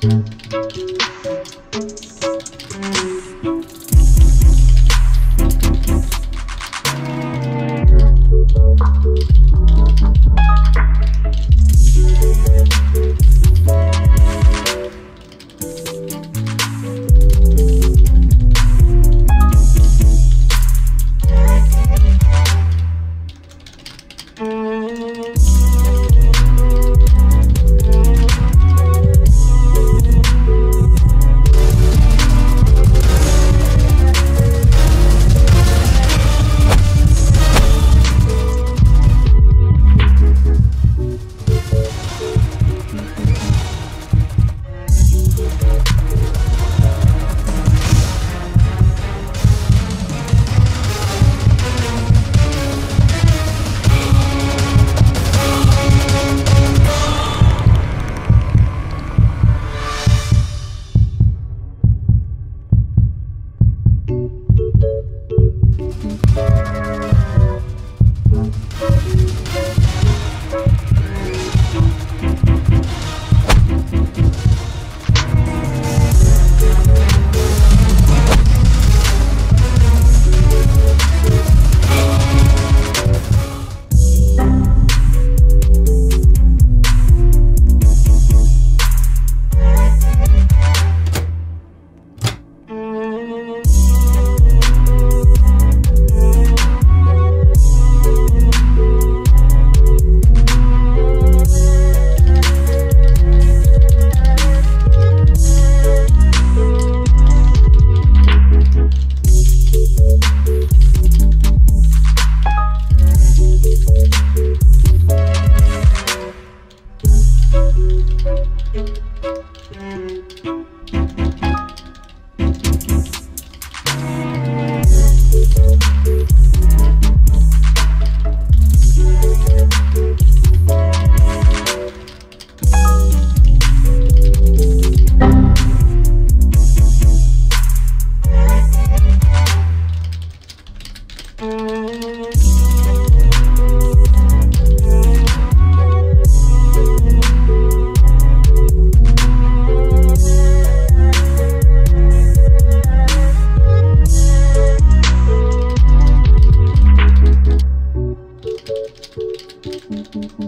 Thank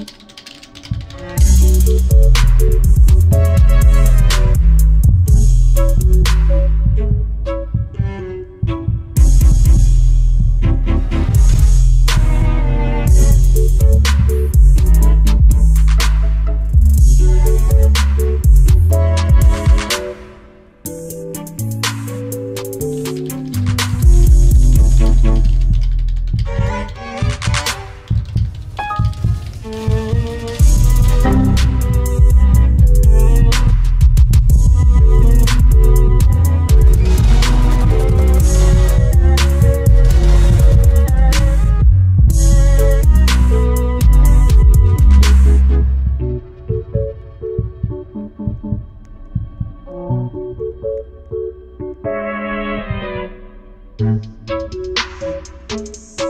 Música Música